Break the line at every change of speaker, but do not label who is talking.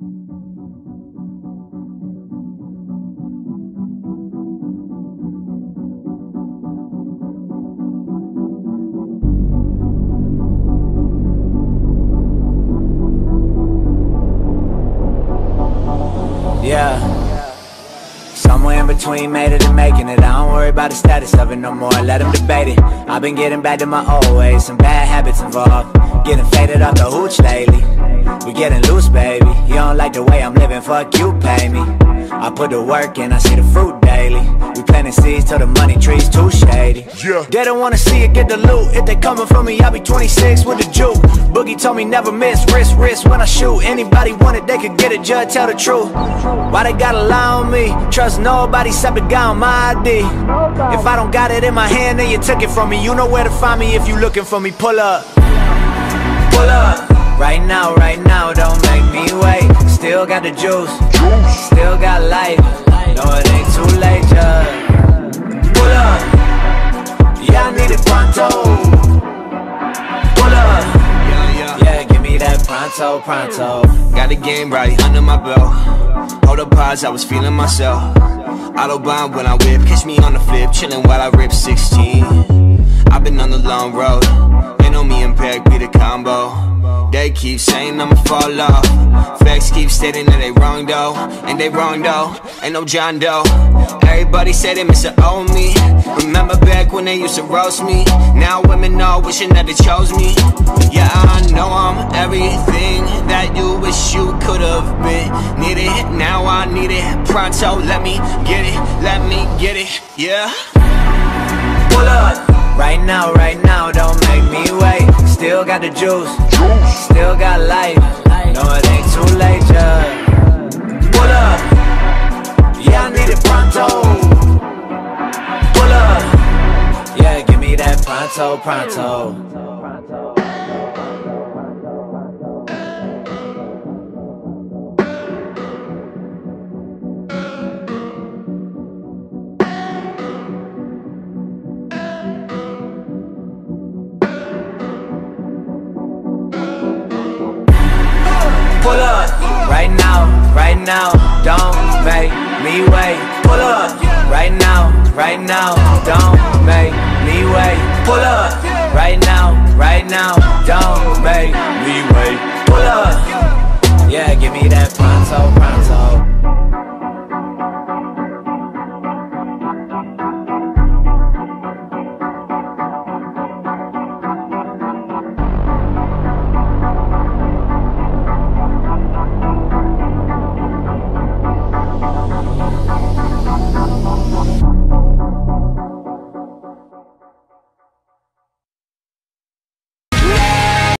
Yeah. Somewhere in between made it and making it. I don't worry about the status of it no more. Let them debate it. I've been getting back to my old ways. Some bad habits involved. Getting faded off the hooch lately. We getting loose, baby like the way I'm living, fuck you, pay me. I put the work in, I see the fruit daily. We planting seeds till the money trees too shady.
Yeah.
They don't wanna see it get the loot. If they coming for me, I'll be 26 with the juke. Boogie told me never miss, wrist, wrist when I shoot. Anybody want it, they could get it, judge, tell the truth. Why they gotta lie on me? Trust nobody except the guy on my ID If I don't got it in my hand, then you took it from me. You know where to find me if you looking for me, pull up. Pull up. Right now, right now, don't make me wait got the juice, still got life No, it ain't too late, just Pull up Yeah, I need it pronto Pull up Yeah, give me that pronto, pronto
Got the game right under my belt. Hold up pause, I was feeling myself. Autobahn when I whip, catch me on the flip, chillin' while I rip 16. I've been on the long road, they know me and Peck be the combo. They keep saying I'ma fall off. Facts keep stating that they wrong though, and they wrong though. Ain't no John Doe. Everybody say they miss a old me. Remember back when they used to roast me? Now women know wishing that they chose me. Yeah, I know I'm everything that you wish you could have been. Need it, now I need it. Pronto, let me get it, let me get it, yeah.
Pull up Right now, right now, don't make me wait Still got the juice, still got life. No, it ain't too late, just Pull up. Yeah, I need it pronto. Pull up. Yeah, give me that pronto, pronto Pull up. Right now, right now, don't make me wait. Pull up. Right now, right now,